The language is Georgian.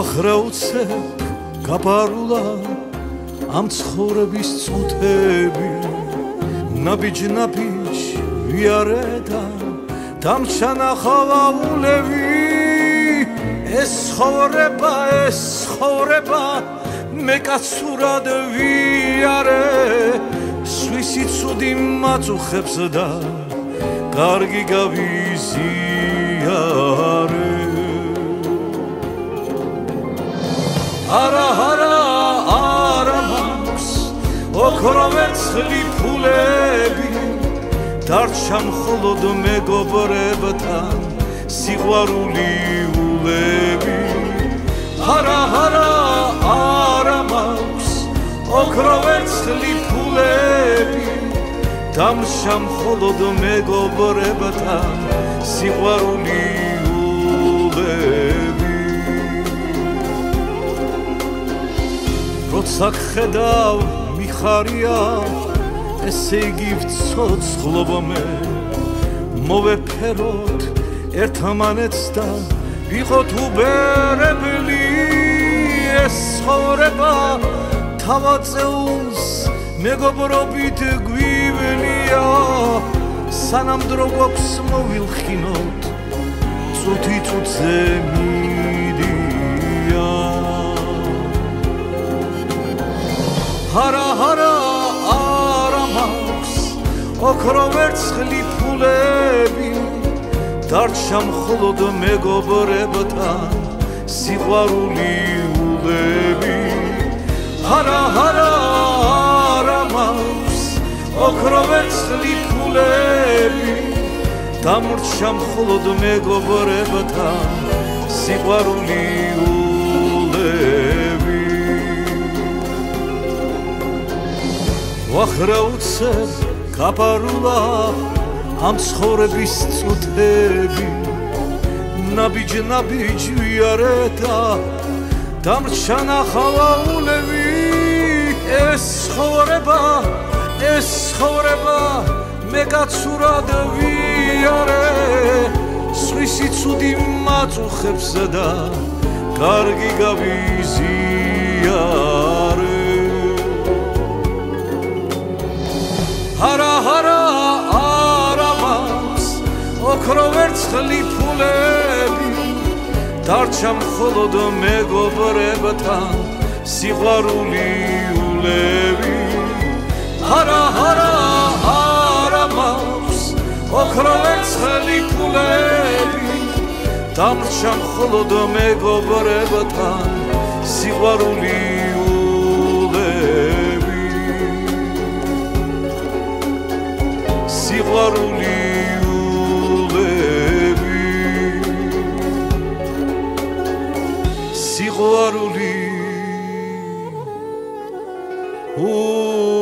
ვახრაუცე გაბარულა ამ ცხოვრების წუთები. ნაბიჯ ნაბიჯ ვიარედა დამჩანა ხავაულები ეს ხორება ეს ხორება მე კაცურად ვიარე. სვისი ცუდი მაწუხებს და კარგი გავიზიარე არა არა არა მაქვს। ოქროვერცხლი ფულები დარჩა მხოლოდ მეგობრებთან სიყვარული ულები. არა არა არა მაქვს। ოქროვერცხლი ფულები დამშა მხოლოდ მეგობრებთან სიყვარული როცა ხედავ მიხარია ესე იგი ვцоცხლობ მე. მოვეფეროთ ერთმანეთს და ვიყოთ უბერებლი ეს ხორება თავაწეულს მეგობრობით გვივნია სანამ დრო გვაქვს მოვილხინოთ წუთი წუთზე მიდია ჰარა ჰარა ოქრო ვერცხლი ფულები დარჩა მხოლოდ მეგობრებთან სიყვარული ულები. ჰარა ჰარა არა მაქვს ოქრო ვერცხლი ფულები დამრჩა მხოლოდ მეგობრებთან სიყვარული ულები ვახრაუცებ გაპარულა ამ ცხოვრების წუთები. ნაბიჯ ნაბიჯ ვიარეთა დამრჩანა ხავაულები ეს ცხოვრება ეს ცხოვრება მე კაცურად ვიარე. სხვისი ცუდი მაწუხებს და კარგი გავიზიარე ვერცხლი ფულები დარჩა მხოლოდ მეგობრებთან სიყვარული ულები. ჰარა ჰარა არა მას ოქრო ვერცხლი ფულები დარჩა მხოლოდ მეგობრებთან სიყვარული სიყვარული voar oh.